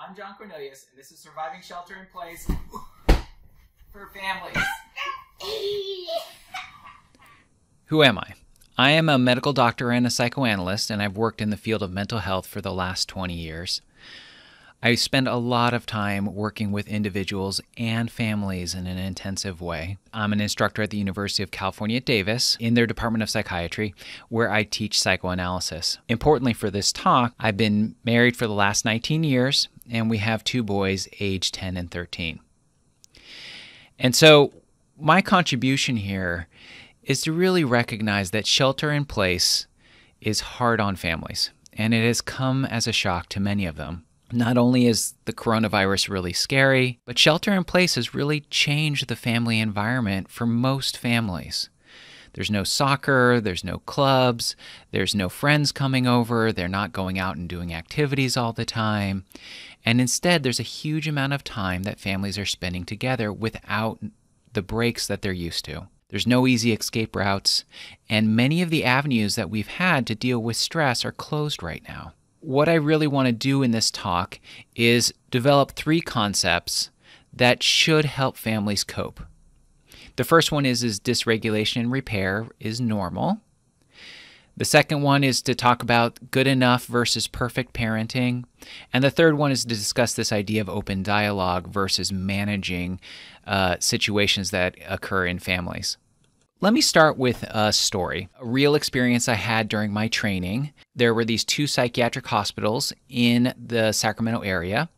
I'm John Cornelius, and this is Surviving Shelter in Place for Families. Who am I? I am a medical doctor and a psychoanalyst, and I've worked in the field of mental health for the last 20 years. I spend a lot of time working with individuals and families in an intensive way. I'm an instructor at the University of California at Davis in their Department of Psychiatry, where I teach psychoanalysis. Importantly for this talk, I've been married for the last 19 years, and we have two boys age 10 and 13. And so, my contribution here is to really recognize that shelter in place is hard on families, and it has come as a shock to many of them. Not only is the coronavirus really scary, but shelter in place has really changed the family environment for most families. There's no soccer, there's no clubs, there's no friends coming over, they're not going out and doing activities all the time. And instead, there's a huge amount of time that families are spending together without the breaks that they're used to. There's no easy escape routes, and many of the avenues that we've had to deal with stress are closed right now what I really want to do in this talk is develop three concepts that should help families cope. The first one is, is dysregulation and repair is normal. The second one is to talk about good enough versus perfect parenting. And the third one is to discuss this idea of open dialogue versus managing uh, situations that occur in families. Let me start with a story, a real experience I had during my training. There were these two psychiatric hospitals in the Sacramento area,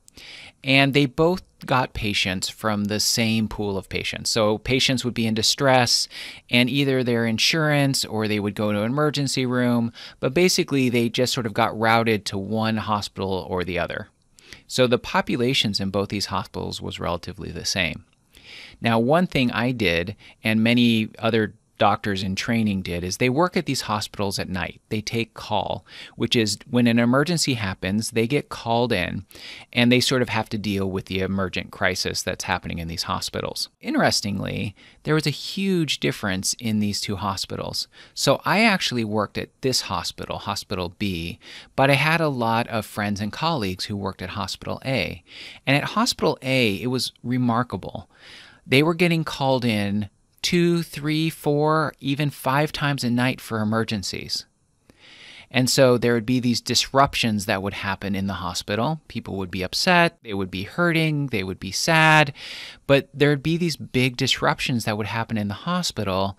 and they both got patients from the same pool of patients. So patients would be in distress, and either their insurance or they would go to an emergency room, but basically they just sort of got routed to one hospital or the other. So the populations in both these hospitals was relatively the same. Now, one thing I did, and many other doctors in training did is they work at these hospitals at night. They take call, which is when an emergency happens, they get called in and they sort of have to deal with the emergent crisis that's happening in these hospitals. Interestingly, there was a huge difference in these two hospitals. So I actually worked at this hospital, Hospital B, but I had a lot of friends and colleagues who worked at Hospital A. And at Hospital A, it was remarkable. They were getting called in two, three, four, even five times a night for emergencies. And so there would be these disruptions that would happen in the hospital. People would be upset, they would be hurting, they would be sad, but there'd be these big disruptions that would happen in the hospital.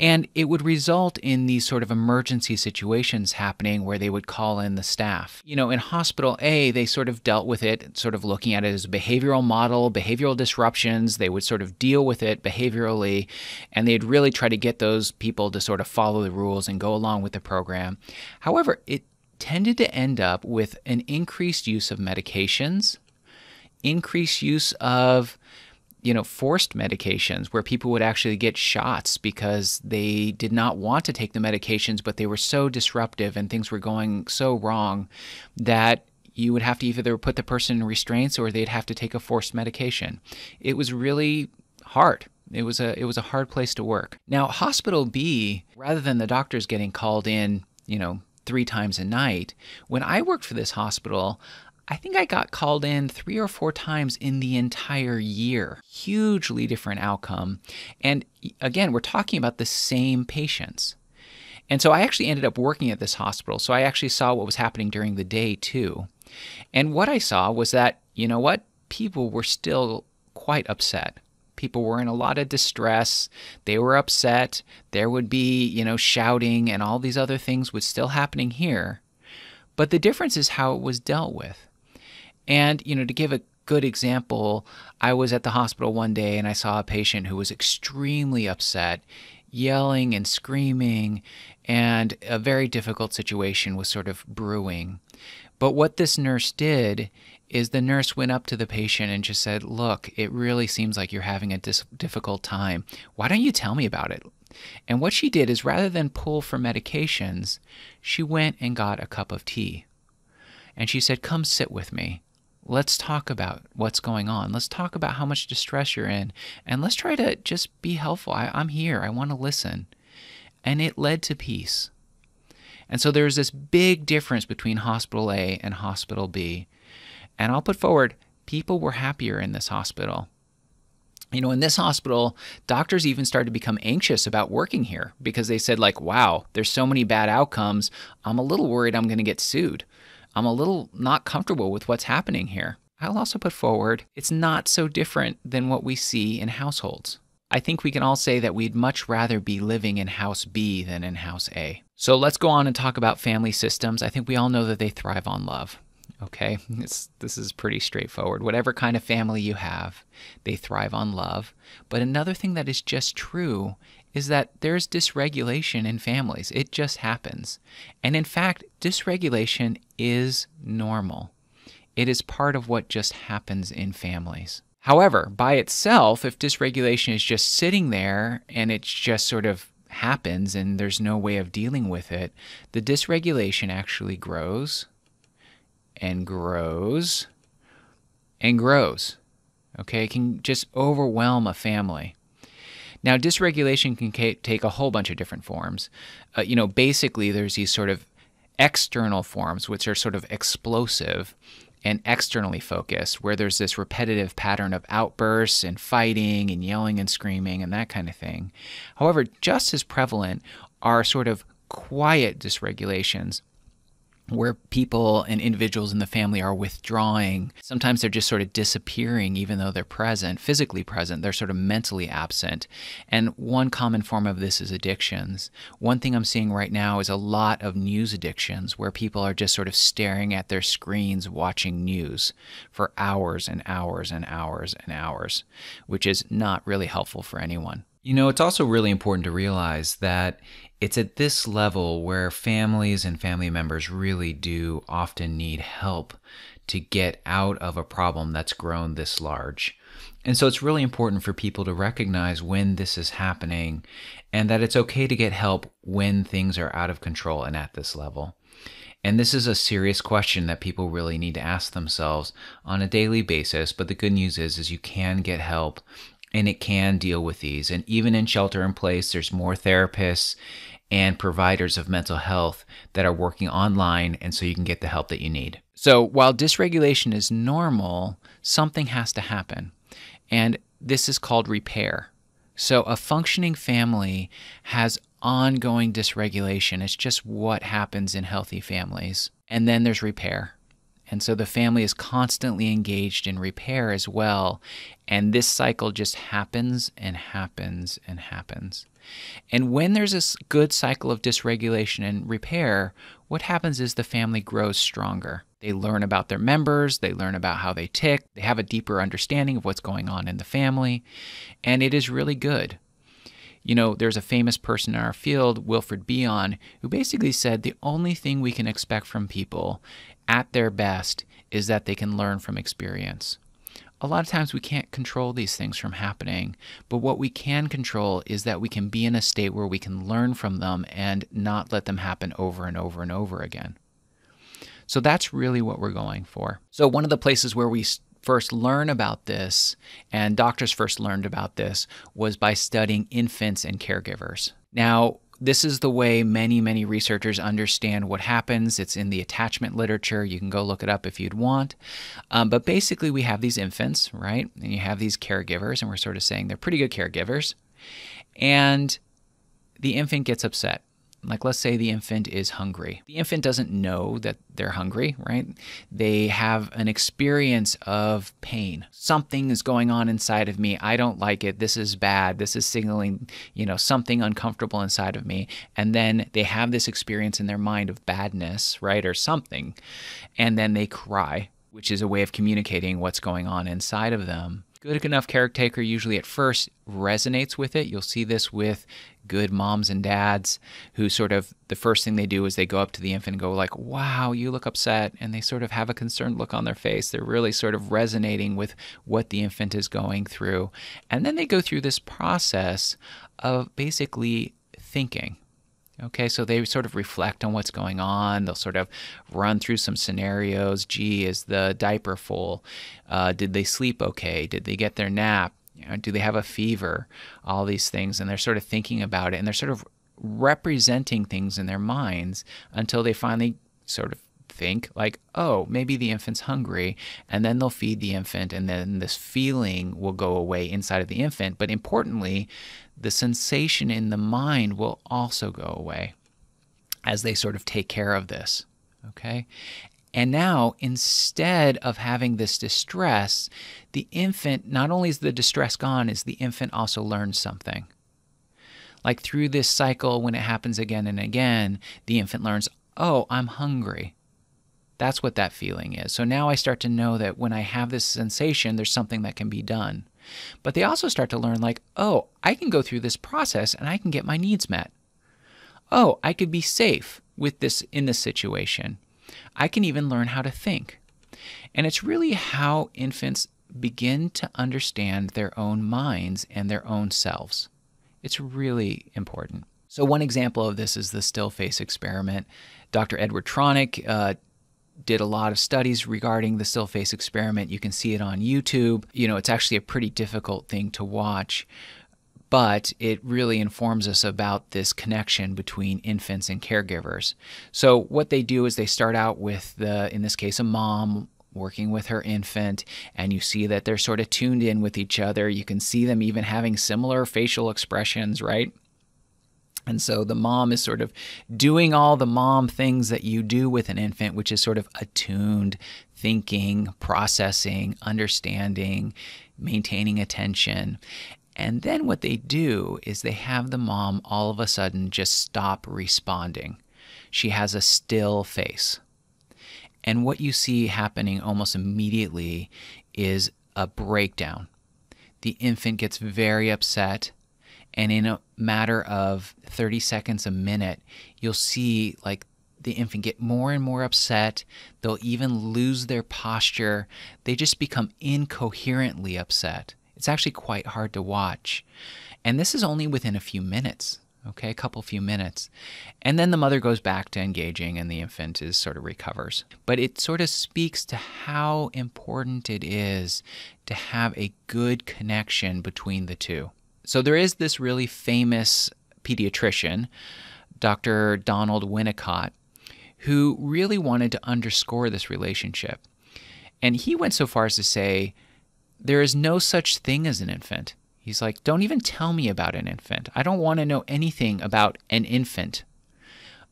And it would result in these sort of emergency situations happening where they would call in the staff. You know, in Hospital A, they sort of dealt with it, sort of looking at it as a behavioral model, behavioral disruptions. They would sort of deal with it behaviorally, and they'd really try to get those people to sort of follow the rules and go along with the program. However, it tended to end up with an increased use of medications, increased use of you know forced medications where people would actually get shots because they did not want to take the medications but they were so disruptive and things were going so wrong that you would have to either put the person in restraints or they'd have to take a forced medication. It was really hard. It was a it was a hard place to work. Now, hospital B, rather than the doctors getting called in, you know, three times a night. When I worked for this hospital, I think I got called in three or four times in the entire year. Hugely different outcome. And again, we're talking about the same patients. And so I actually ended up working at this hospital. So I actually saw what was happening during the day too. And what I saw was that, you know what? People were still quite upset. People were in a lot of distress. They were upset. There would be, you know, shouting and all these other things was still happening here. But the difference is how it was dealt with. And, you know, to give a good example, I was at the hospital one day and I saw a patient who was extremely upset, yelling and screaming, and a very difficult situation was sort of brewing. But what this nurse did is the nurse went up to the patient and just said, Look, it really seems like you're having a difficult time. Why don't you tell me about it? And what she did is rather than pull for medications, she went and got a cup of tea. And she said, Come sit with me. Let's talk about what's going on. Let's talk about how much distress you're in. And let's try to just be helpful. I, am here. I want to listen. And it led to peace. And so there's this big difference between Hospital A and Hospital B. And I'll put forward, people were happier in this hospital. You know, in this hospital, doctors even started to become anxious about working here because they said, like, wow, there's so many bad outcomes. I'm a little worried I'm going to get sued. I'm a little not comfortable with what's happening here. I'll also put forward, it's not so different than what we see in households. I think we can all say that we'd much rather be living in house B than in house A. So let's go on and talk about family systems. I think we all know that they thrive on love. Okay, it's, this is pretty straightforward. Whatever kind of family you have, they thrive on love. But another thing that is just true is that there's dysregulation in families. It just happens. And in fact, dysregulation is normal. It is part of what just happens in families. However, by itself, if dysregulation is just sitting there and it just sort of happens and there's no way of dealing with it, the dysregulation actually grows and grows and grows. Okay, it can just overwhelm a family. Now, dysregulation can take a whole bunch of different forms. Uh, you know, basically, there's these sort of external forms, which are sort of explosive, and externally focused, where there's this repetitive pattern of outbursts and fighting and yelling and screaming and that kind of thing. However, just as prevalent are sort of quiet dysregulations where people and individuals in the family are withdrawing. Sometimes they're just sort of disappearing, even though they're present, physically present. They're sort of mentally absent. And one common form of this is addictions. One thing I'm seeing right now is a lot of news addictions where people are just sort of staring at their screens watching news for hours and hours and hours and hours, which is not really helpful for anyone. You know, it's also really important to realize that it's at this level where families and family members really do often need help to get out of a problem that's grown this large. And so it's really important for people to recognize when this is happening and that it's okay to get help when things are out of control and at this level. And this is a serious question that people really need to ask themselves on a daily basis, but the good news is is you can get help and it can deal with these. And even in shelter in place, there's more therapists and providers of mental health that are working online, and so you can get the help that you need. So while dysregulation is normal, something has to happen. And this is called repair. So a functioning family has ongoing dysregulation. It's just what happens in healthy families. And then there's repair. And so the family is constantly engaged in repair as well. And this cycle just happens and happens and happens. And when there's a good cycle of dysregulation and repair, what happens is the family grows stronger. They learn about their members, they learn about how they tick, they have a deeper understanding of what's going on in the family, and it is really good. You know, there's a famous person in our field, Wilfred Bion, who basically said the only thing we can expect from people at their best is that they can learn from experience. A lot of times we can't control these things from happening, but what we can control is that we can be in a state where we can learn from them and not let them happen over and over and over again. So that's really what we're going for. So, one of the places where we first learn about this, and doctors first learned about this, was by studying infants and caregivers. Now, this is the way many, many researchers understand what happens. It's in the attachment literature. You can go look it up if you'd want. Um, but basically, we have these infants, right? And you have these caregivers, and we're sort of saying they're pretty good caregivers. And the infant gets upset. Like, let's say the infant is hungry. The infant doesn't know that they're hungry, right? They have an experience of pain. Something is going on inside of me. I don't like it. This is bad. This is signaling, you know, something uncomfortable inside of me. And then they have this experience in their mind of badness, right? Or something. And then they cry, which is a way of communicating what's going on inside of them good enough caretaker usually at first resonates with it. You'll see this with good moms and dads who sort of the first thing they do is they go up to the infant and go like, "Wow, you look upset." And they sort of have a concerned look on their face. They're really sort of resonating with what the infant is going through. And then they go through this process of basically thinking Okay, so they sort of reflect on what's going on. They'll sort of run through some scenarios. Gee, is the diaper full? Uh, did they sleep okay? Did they get their nap? You know, do they have a fever? All these things. And they're sort of thinking about it and they're sort of representing things in their minds until they finally sort of think like, oh, maybe the infant's hungry, and then they'll feed the infant, and then this feeling will go away inside of the infant. But importantly, the sensation in the mind will also go away as they sort of take care of this. Okay. And now, instead of having this distress, the infant, not only is the distress gone, is the infant also learns something. Like through this cycle, when it happens again and again, the infant learns, oh, I'm hungry. That's what that feeling is. So now I start to know that when I have this sensation, there's something that can be done. But they also start to learn, like, oh, I can go through this process and I can get my needs met. Oh, I could be safe with this in this situation. I can even learn how to think. And it's really how infants begin to understand their own minds and their own selves. It's really important. So, one example of this is the still face experiment. Dr. Edward Tronick uh, did a lot of studies regarding the still face experiment. You can see it on YouTube. You know, it's actually a pretty difficult thing to watch, but it really informs us about this connection between infants and caregivers. So, what they do is they start out with the, in this case, a mom working with her infant, and you see that they're sort of tuned in with each other. You can see them even having similar facial expressions, right? And so the mom is sort of doing all the mom things that you do with an infant, which is sort of attuned, thinking, processing, understanding, maintaining attention. And then what they do is they have the mom all of a sudden just stop responding. She has a still face. And what you see happening almost immediately is a breakdown. The infant gets very upset and in a matter of 30 seconds a minute you'll see like the infant get more and more upset. They'll even lose their posture. They just become incoherently upset. It's actually quite hard to watch. And this is only within a few minutes okay? A couple few minutes. And then the mother goes back to engaging and the infant is sort of recovers. But it sort of speaks to how important it is to have a good connection between the two so there is this really famous pediatrician, Dr. Donald Winnicott, who really wanted to underscore this relationship. And he went so far as to say, there is no such thing as an infant. He's like, don't even tell me about an infant. I don't want to know anything about an infant.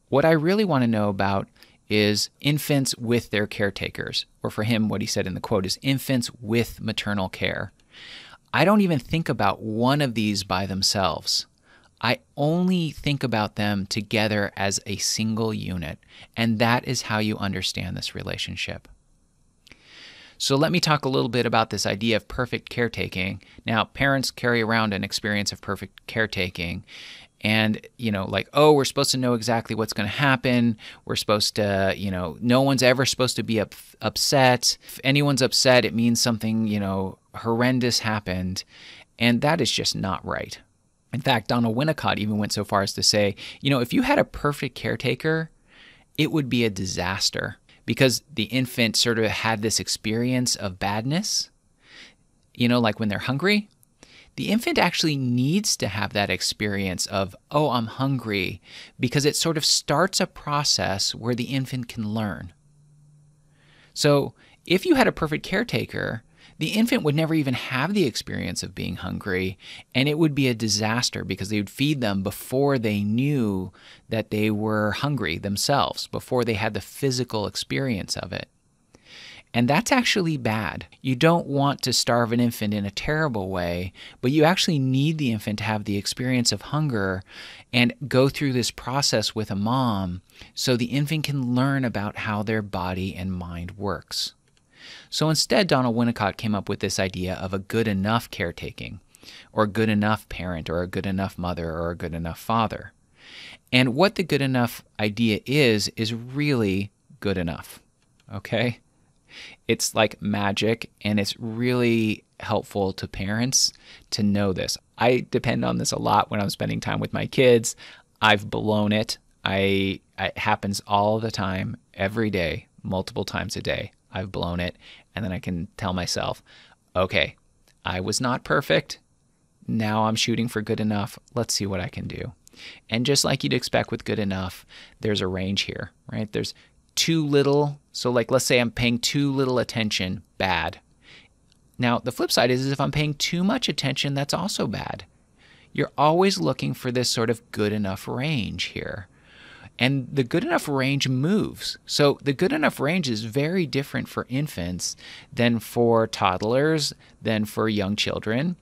What I really want to know about is infants with their caretakers, or for him, what he said in the quote is infants with maternal care. I don't even think about one of these by themselves. I only think about them together as a single unit, and that is how you understand this relationship. So, let me talk a little bit about this idea of perfect caretaking. Now, parents carry around an experience of perfect caretaking, and you know like oh we're supposed to know exactly what's going to happen. We're supposed to you know no one's ever supposed to be up, upset. If anyone's upset it means something you know horrendous happened. And that is just not right. In fact donald winnicott even went so far as to say you know if you had a perfect caretaker it would be a disaster. Because the infant sort of had this experience of badness you know like when they're hungry the infant actually needs to have that experience of, oh, I'm hungry, because it sort of starts a process where the infant can learn. So, if you had a perfect caretaker, the infant would never even have the experience of being hungry, and it would be a disaster because they would feed them before they knew that they were hungry themselves, before they had the physical experience of it. And that's actually bad. You don't want to starve an infant in a terrible way, but you actually need the infant to have the experience of hunger and go through this process with a mom so the infant can learn about how their body and mind works. So instead, Donald Winnicott came up with this idea of a good enough caretaking, or a good enough parent, or a good enough mother, or a good enough father. And what the good enough idea is, is really good enough. Okay? It's like magic, and it's really helpful to parents to know this. I depend on this a lot when I'm spending time with my kids. I've blown it. I it happens all the time, every day, multiple times a day. I've blown it, and then I can tell myself, okay, I was not perfect. Now I'm shooting for good enough. Let's see what I can do. And just like you'd expect with good enough, there's a range here, right? There's too little, so like let's say I'm paying too little attention, bad. Now, the flip side is, is if I'm paying too much attention, that's also bad. You're always looking for this sort of good enough range here. And the good enough range moves. So the good enough range is very different for infants than for toddlers, than for young children.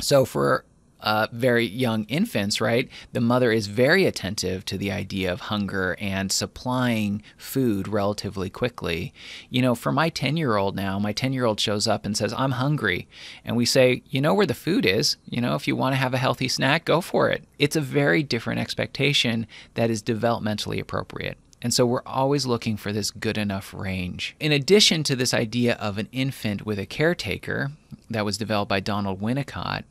So for uh, very young infants, right, the mother is very attentive to the idea of hunger and supplying food relatively quickly. You know, for my 10 year old now, my 10 year old shows up and says, I'm hungry. And we say, You know where the food is. You know, if you want to have a healthy snack, go for it. It's a very different expectation that is developmentally appropriate. And so we're always looking for this good enough range. In addition to this idea of an infant with a caretaker that was developed by Donald Winnicott,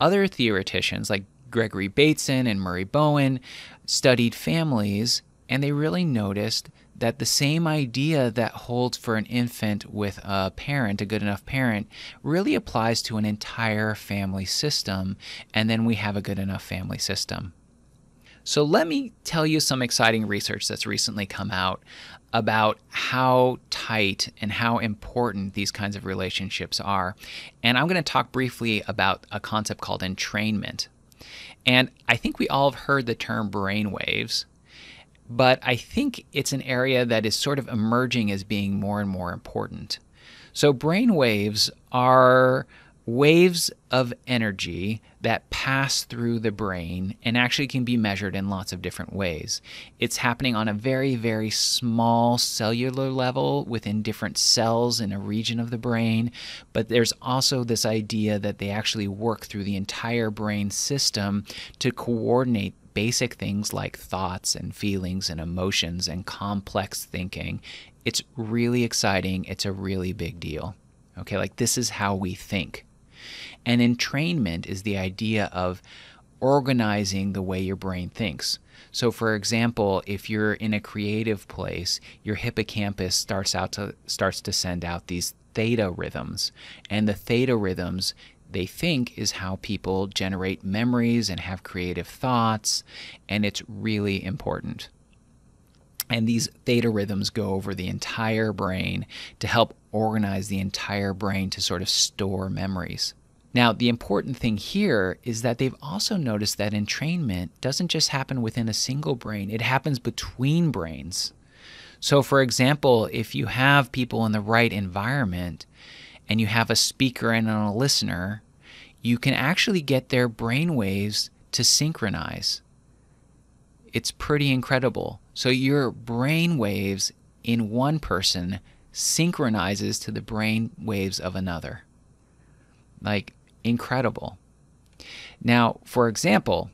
other theoreticians like Gregory Bateson and Murray Bowen studied families and they really noticed that the same idea that holds for an infant with a parent, a good enough parent, really applies to an entire family system, and then we have a good enough family system. So, let me tell you some exciting research that's recently come out about how tight and how important these kinds of relationships are. And I'm going to talk briefly about a concept called entrainment. And I think we all have heard the term brainwaves, but I think it's an area that is sort of emerging as being more and more important. So, brainwaves are waves of energy that pass through the brain and actually can be measured in lots of different ways. It's happening on a very, very small cellular level within different cells in a region of the brain, but there's also this idea that they actually work through the entire brain system to coordinate basic things like thoughts and feelings and emotions and complex thinking. It's really exciting. It's a really big deal. Okay, like this is how we think. And entrainment is the idea of organizing the way your brain thinks. So for example, if you're in a creative place, your hippocampus starts out to starts to send out these theta rhythms. And the theta rhythms they think is how people generate memories and have creative thoughts, and it's really important. And these theta rhythms go over the entire brain to help organize the entire brain to sort of store memories. Now, the important thing here is that they've also noticed that entrainment doesn't just happen within a single brain, it happens between brains. So, for example, if you have people in the right environment and you have a speaker and a listener, you can actually get their brain waves to synchronize. It's pretty incredible. So, your brain waves in one person synchronizes to the brain waves of another. Like, incredible. Now, for example,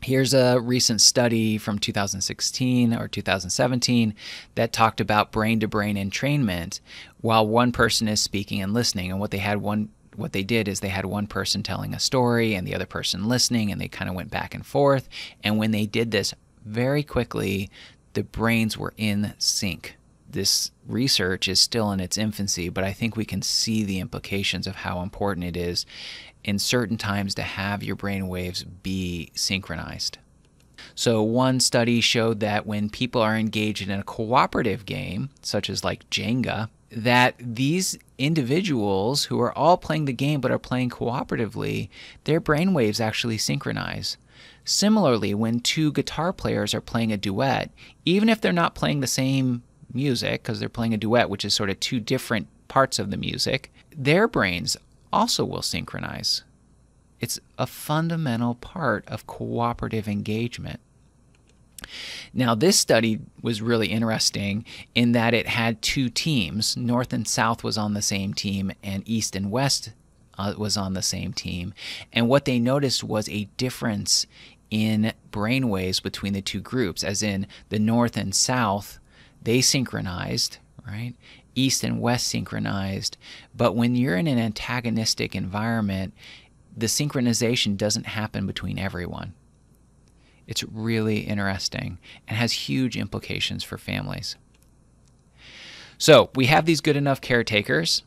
here's a recent study from 2016 or 2017 that talked about brain to brain entrainment while one person is speaking and listening. And what they had one what they did is they had one person telling a story and the other person listening and they kind of went back and forth and when they did this very quickly the brains were in sync this research is still in its infancy, but I think we can see the implications of how important it is in certain times to have your brain waves be synchronized. So, one study showed that when people are engaged in a cooperative game, such as like Jenga, that these individuals who are all playing the game but are playing cooperatively, their brain waves actually synchronize. Similarly, when two guitar players are playing a duet, even if they're not playing the same music because they're playing a duet, which is sort of two different parts of the music, their brains also will synchronize. It's a fundamental part of cooperative engagement. Now, this study was really interesting in that it had two teams. North and South was on the same team, and East and West uh, was on the same team. And what they noticed was a difference in brainwaves between the two groups, as in the North and South they synchronized, right? East and West synchronized. But when you're in an antagonistic environment, the synchronization doesn't happen between everyone. It's really interesting and has huge implications for families. So we have these good enough caretakers,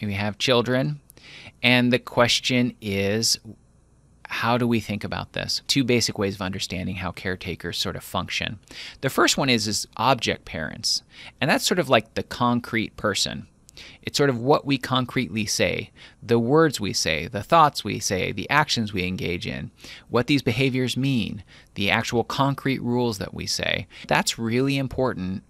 we have children, and the question is how do we think about this? Two basic ways of understanding how caretakers sort of function. The first one is is object parents, and that's sort of like the concrete person. It's sort of what we concretely say, the words we say, the thoughts we say, the actions we engage in, what these behaviors mean, the actual concrete rules that we say. That's really important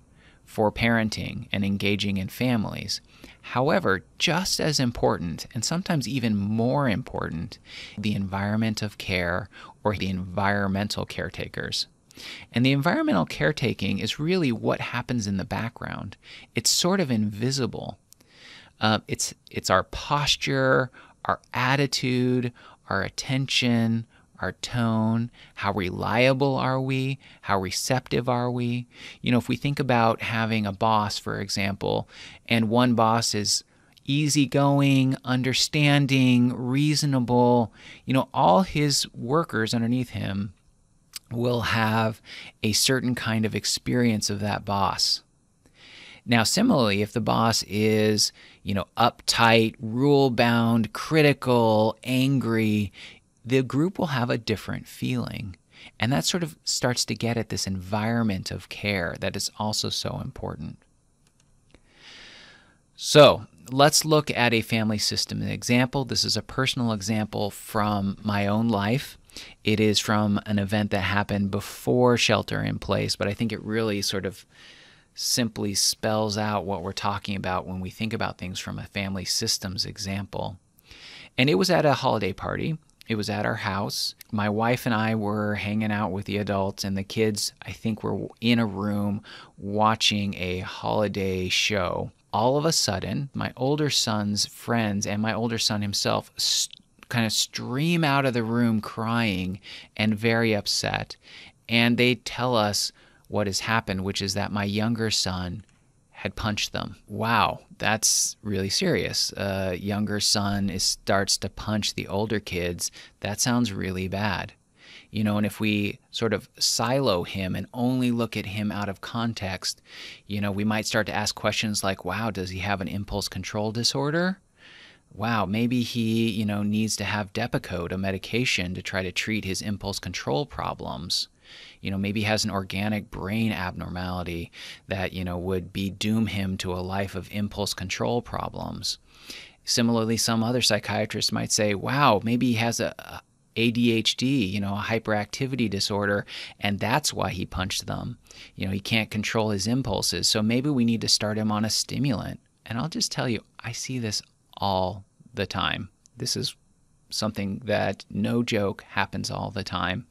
for parenting and engaging in families. However, just as important, and sometimes even more important, the environment of care or the environmental caretakers. And the environmental caretaking is really what happens in the background. It's sort of invisible. Uh, it's it's our posture, our attitude, our attention, our tone, how reliable are we, how receptive are we. You know, if we think about having a boss, for example, and one boss is easygoing, understanding, reasonable, you know, all his workers underneath him will have a certain kind of experience of that boss. Now, similarly, if the boss is, you know, uptight, rule bound, critical, angry, the group will have a different feeling. And that sort of starts to get at this environment of care that is also so important. So, let's look at a family system example. This is a personal example from my own life. It is from an event that happened before shelter in place, but I think it really sort of simply spells out what we're talking about when we think about things from a family systems example. And it was at a holiday party. It was at our house. My wife and I were hanging out with the adults, and the kids, I think, were in a room watching a holiday show. All of a sudden, my older son's friends and my older son himself st- kind of stream out of the room crying and very upset. And they tell us what has happened, which is that my younger son had punched them. Wow, that's really serious. A younger son is, starts to punch the older kids. That sounds really bad. You know, and if we sort of silo him and only look at him out of context, you know, we might start to ask questions like, wow, does he have an impulse control disorder? Wow, maybe he, you know, needs to have Depakote, a medication to try to treat his impulse control problems you know maybe has an organic brain abnormality that you know would be doom him to a life of impulse control problems similarly some other psychiatrists might say wow maybe he has a, a ADHD, you know, a hyperactivity disorder, and that's why he punched them. You know, he can't control his impulses. So maybe we need to start him on a stimulant. And I'll just tell you, I see this all the time. This is something that no joke happens all the time.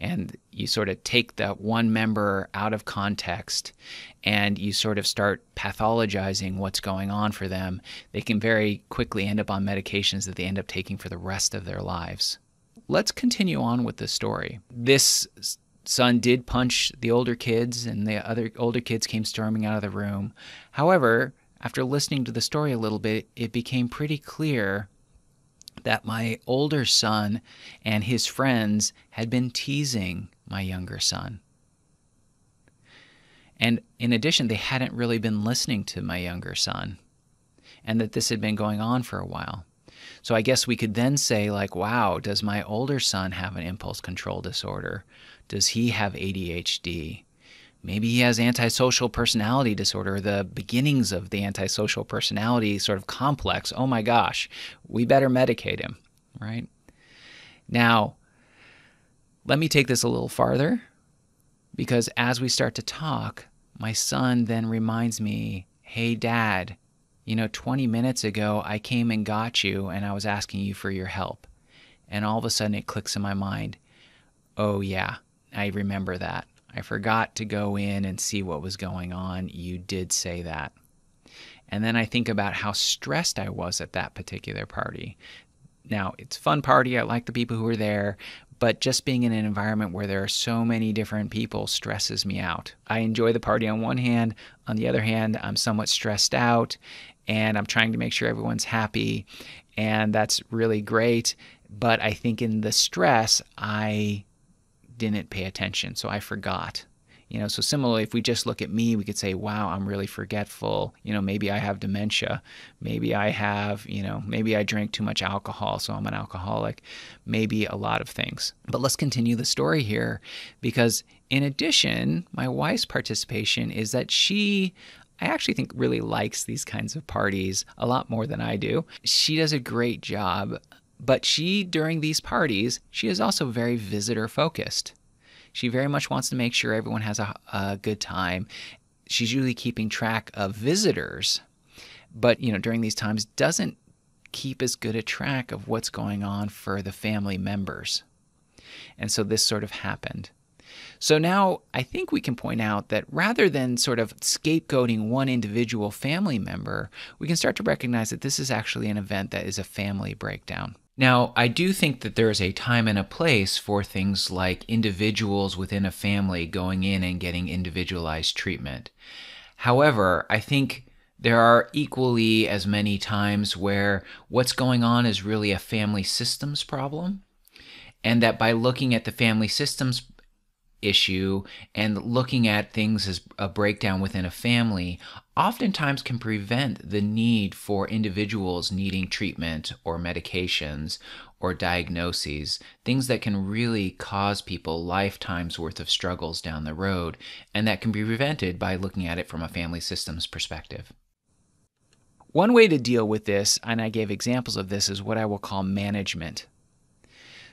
And you sort of take that one member out of context and you sort of start pathologizing what's going on for them. They can very quickly end up on medications that they end up taking for the rest of their lives. Let's continue on with the story. This son did punch the older kids and the other older kids came storming out of the room. However after listening to the story a little bit it became pretty clear that my older son and his friends had been teasing my younger son. And in addition, they hadn't really been listening to my younger son, and that this had been going on for a while. So I guess we could then say, like, wow, does my older son have an impulse control disorder? Does he have ADHD? Maybe he has antisocial personality disorder, the beginnings of the antisocial personality sort of complex. Oh my gosh, we better medicate him, right? Now, let me take this a little farther because as we start to talk, my son then reminds me, hey, dad, you know, 20 minutes ago I came and got you and I was asking you for your help. And all of a sudden it clicks in my mind, oh, yeah, I remember that. I forgot to go in and see what was going on. You did say that. And then I think about how stressed I was at that particular party. Now, it's fun party. I like the people who are there, but just being in an environment where there are so many different people stresses me out. I enjoy the party on one hand, on the other hand, I'm somewhat stressed out and I'm trying to make sure everyone's happy, and that's really great. But I think in the stress, I didn't pay attention, so I forgot. You know, so similarly, if we just look at me, we could say, wow, I'm really forgetful. You know, maybe I have dementia. Maybe I have, you know, maybe I drank too much alcohol, so I'm an alcoholic. Maybe a lot of things. But let's continue the story here because, in addition, my wife's participation is that she I actually think really likes these kinds of parties a lot more than I do. She does a great job, but she, during these parties, she is also very visitor focused. She very much wants to make sure everyone has a, a good time. She's usually keeping track of visitors, but you know during these times doesn't keep as good a track of what's going on for the family members. And so this sort of happened. So now I think we can point out that rather than sort of scapegoating one individual family member, we can start to recognize that this is actually an event that is a family breakdown. Now, I do think that there is a time and a place for things like individuals within a family going in and getting individualized treatment. However, I think there are equally as many times where what's going on is really a family systems problem, and that by looking at the family systems issue and looking at things as a breakdown within a family oftentimes can prevent the need for individuals needing treatment or medications or diagnoses, things that can really cause people lifetimes worth of struggles down the road, and that can be prevented by looking at it from a family systems perspective. One way to deal with this, and I gave examples of this, is what I will call management.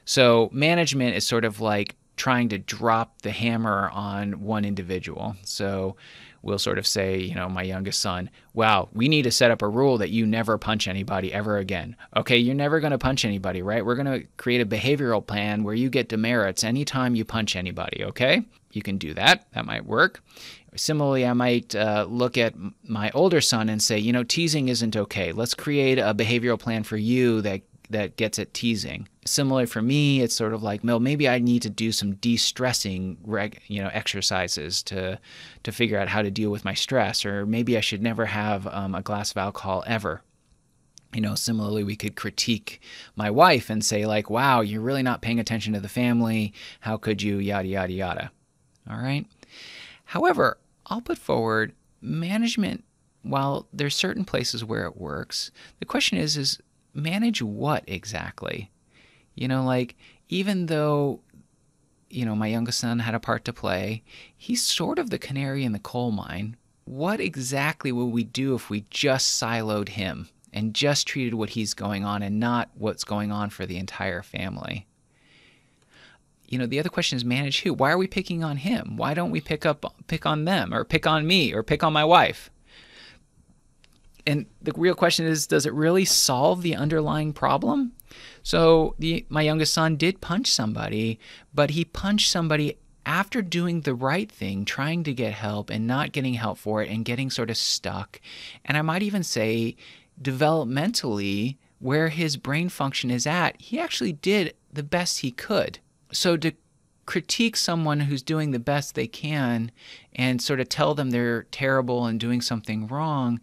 So, management is sort of like trying to drop the hammer on one individual. So we'll sort of say, you know, my youngest son, wow, we need to set up a rule that you never punch anybody ever again. Okay, you're never going to punch anybody, right? We're going to create a behavioral plan where you get demerits anytime you punch anybody, okay? You can do that. That might work. Similarly, I might uh, look at my older son and say, you know, teasing isn't okay. Let's create a behavioral plan for you that that gets at teasing. Similarly for me, it's sort of like, well, maybe I need to do some de-stressing, reg, you know, exercises to to figure out how to deal with my stress, or maybe I should never have um, a glass of alcohol ever. You know, similarly, we could critique my wife and say like, "Wow, you're really not paying attention to the family. How could you?" Yada yada yada. All right. However, I'll put forward management. While there's certain places where it works, the question is, is manage what exactly? You know, like, even though, you know, my youngest son had a part to play, he's sort of the canary in the coal mine. What exactly would we do if we just siloed him and just treated what he's going on and not what's going on for the entire family? you know the other question is manage who why are we picking on him why don't we pick up pick on them or pick on me or pick on my wife and the real question is does it really solve the underlying problem? So the my youngest son did punch somebody but he punched somebody after doing the right thing trying to get help and not getting help for it and getting sort of stuck. And i might even say developmentally where his brain function is at he actually did the best he could. So to critique someone who's doing the best they can and sort of tell them they're terrible and doing something wrong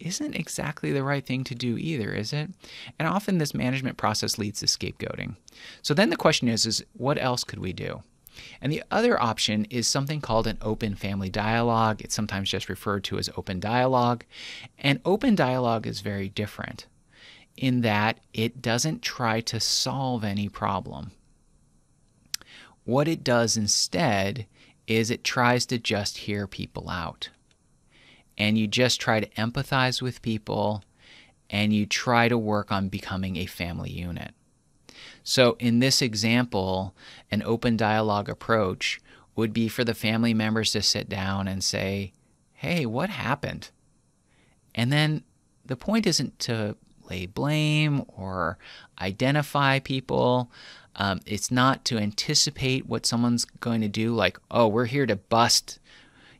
isn't exactly the right thing to do either, is it? And often this management process leads to scapegoating. So then the question is, is what else could we do? And the other option is something called an open family dialogue. It's sometimes just referred to as open dialogue. And open dialogue is very different in that it doesn't try to solve any problem. What it does instead is it tries to just hear people out and you just try to empathize with people and you try to work on becoming a family unit. So, in this example, an open dialogue approach would be for the family members to sit down and say, Hey, what happened? And then the point isn't to lay blame or identify people. Um, it's not to anticipate what someone's going to do, like, oh, we're here to bust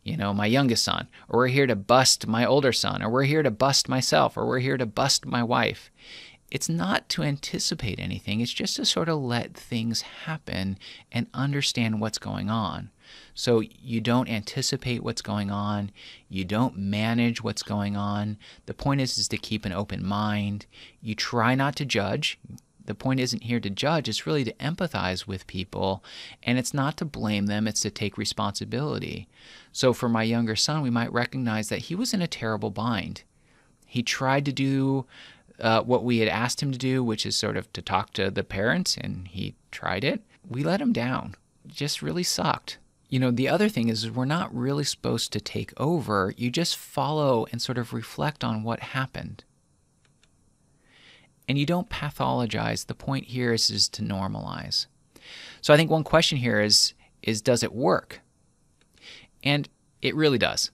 you know, my youngest son, or we're here to bust my older son, or we're here to bust myself, or we're here to bust my wife. It's not to anticipate anything, it's just to sort of let things happen and understand what's going on. So you don't anticipate what's going on, you don't manage what's going on. The point is, is to keep an open mind. You try not to judge. The point isn't here to judge, it's really to empathize with people. And it's not to blame them, it's to take responsibility. So for my younger son, we might recognize that he was in a terrible bind. He tried to do uh, what we had asked him to do, which is sort of to talk to the parents, and he tried it. We let him down. It just really sucked. You know, the other thing is, we're not really supposed to take over. You just follow and sort of reflect on what happened. And you don't pathologize. The point here is, is to normalize. So I think one question here is is does it work? And it really does.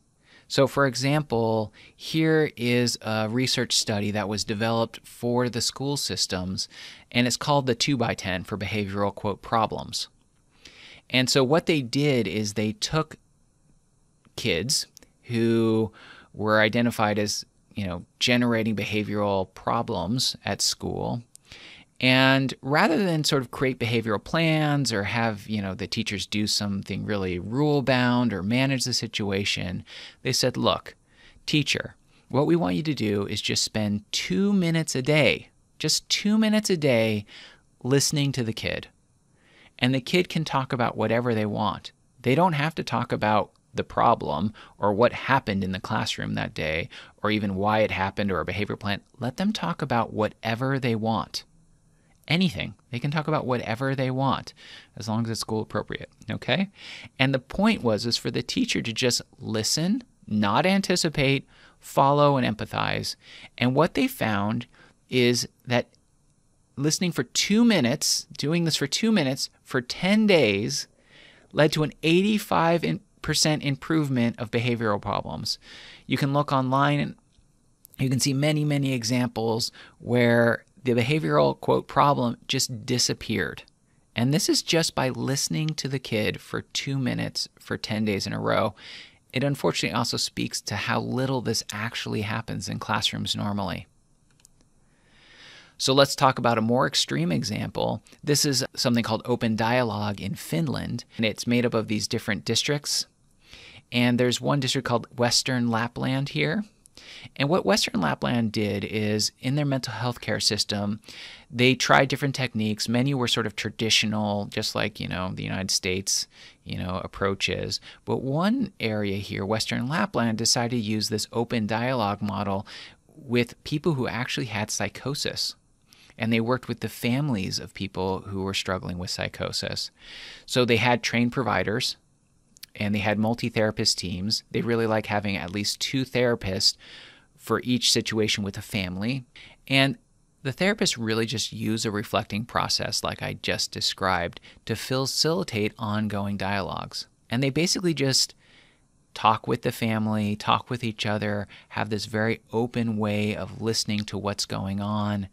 So, for example, here is a research study that was developed for the school systems, and it's called the 2 by 10 for behavioral quote problems. And so, what they did is they took kids who were identified as, you know, generating behavioral problems at school and rather than sort of create behavioral plans or have, you know, the teachers do something really rule bound or manage the situation, they said, look, teacher, what we want you to do is just spend two minutes a day, just two minutes a day, listening to the kid. And the kid can talk about whatever they want. They don't have to talk about the problem or what happened in the classroom that day or even why it happened or a behavior plan. Let them talk about whatever they want anything. They can talk about whatever they want as long as it's school appropriate, okay? And the point was is for the teacher to just listen, not anticipate, follow and empathize. And what they found is that listening for 2 minutes, doing this for 2 minutes for 10 days led to an 85% improvement of behavioral problems. You can look online and you can see many, many examples where the behavioral quote problem just disappeared. And this is just by listening to the kid for two minutes for 10 days in a row. It unfortunately also speaks to how little this actually happens in classrooms normally. So let's talk about a more extreme example. This is something called Open Dialogue in Finland, and it's made up of these different districts. And there's one district called Western Lapland here. And what Western Lapland did is in their mental health care system, they tried different techniques. Many were sort of traditional, just like, you know, the United States, you know, approaches. But one area here, Western Lapland, decided to use this open dialogue model with people who actually had psychosis and they worked with the families of people who were struggling with psychosis. So they had trained providers and they had multi therapist teams. They really like having at least two therapists for each situation with a family. And the therapists really just use a reflecting process, like I just described, to facilitate ongoing dialogues. And they basically just talk with the family, talk with each other, have this very open way of listening to what's going on.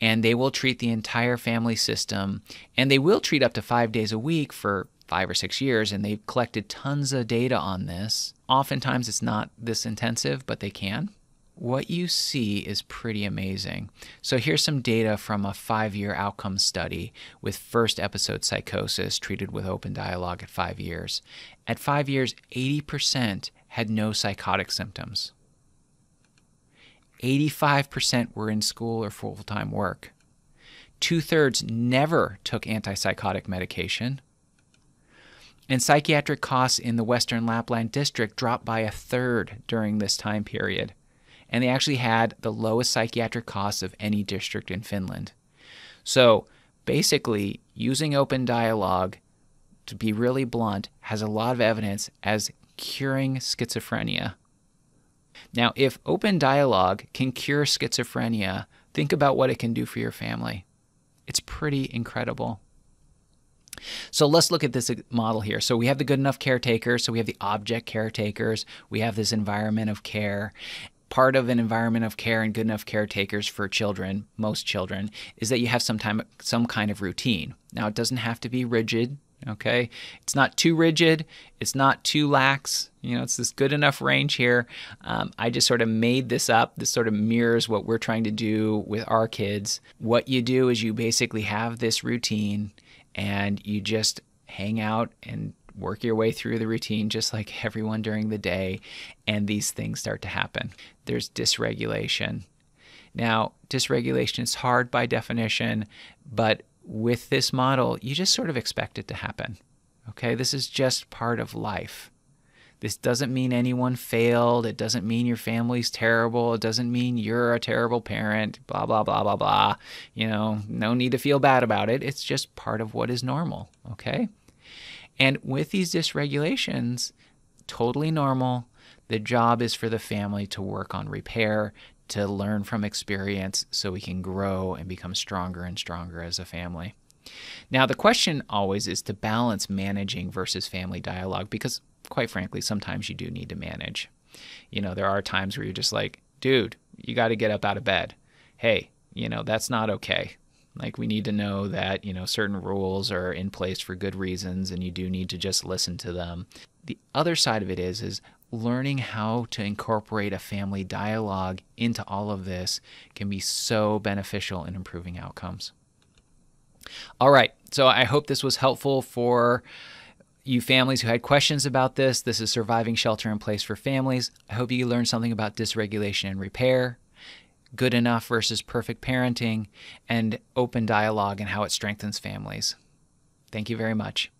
And they will treat the entire family system, and they will treat up to five days a week for five or six years, and they've collected tons of data on this. Oftentimes, it's not this intensive, but they can. What you see is pretty amazing. So, here's some data from a five year outcome study with first episode psychosis treated with open dialogue at five years. At five years, 80% had no psychotic symptoms. 85% were in school or full time work. Two thirds never took antipsychotic medication and psychiatric costs in the Western Lapland district dropped by a third during this time period. And they actually had the lowest psychiatric costs of any district in Finland. So basically, using open dialogue, to be really blunt, has a lot of evidence as curing schizophrenia. Now, if open dialogue can cure schizophrenia, think about what it can do for your family. It's pretty incredible. So let's look at this model here. So we have the good enough caretakers, so we have the object caretakers, we have this environment of care. Part of an environment of care and good enough caretakers for children, most children, is that you have some time some kind of routine. Now it doesn't have to be rigid, okay? It's not too rigid, it's not too lax, you know, it's this good enough range here. Um, I just sort of made this up. This sort of mirrors what we're trying to do with our kids. What you do is you basically have this routine and you just hang out and work your way through the routine just like everyone during the day, and these things start to happen. There's dysregulation. Now, dysregulation is hard by definition, but with this model, you just sort of expect it to happen. Okay, this is just part of life. This doesn't mean anyone failed. It doesn't mean your family's terrible. It doesn't mean you're a terrible parent. Blah, blah, blah, blah, blah. You know, no need to feel bad about it. It's just part of what is normal. Okay. And with these dysregulations, totally normal. The job is for the family to work on repair, to learn from experience so we can grow and become stronger and stronger as a family. Now, the question always is to balance managing versus family dialogue because quite frankly, sometimes you do need to manage. You know, there are times where you're just like, dude, you got to get up out of bed. Hey, you know, that's not okay. Like, we need to know that, you know, certain rules are in place for good reasons and you do need to just listen to them. The other side of it is, is learning how to incorporate a family dialogue into all of this can be so beneficial in improving outcomes. All right. So I hope this was helpful for you families who had questions about this. This is Surviving Shelter in Place for Families. I hope you learned something about dysregulation and repair, good enough versus perfect parenting, and open dialogue and how it strengthens families. Thank you very much.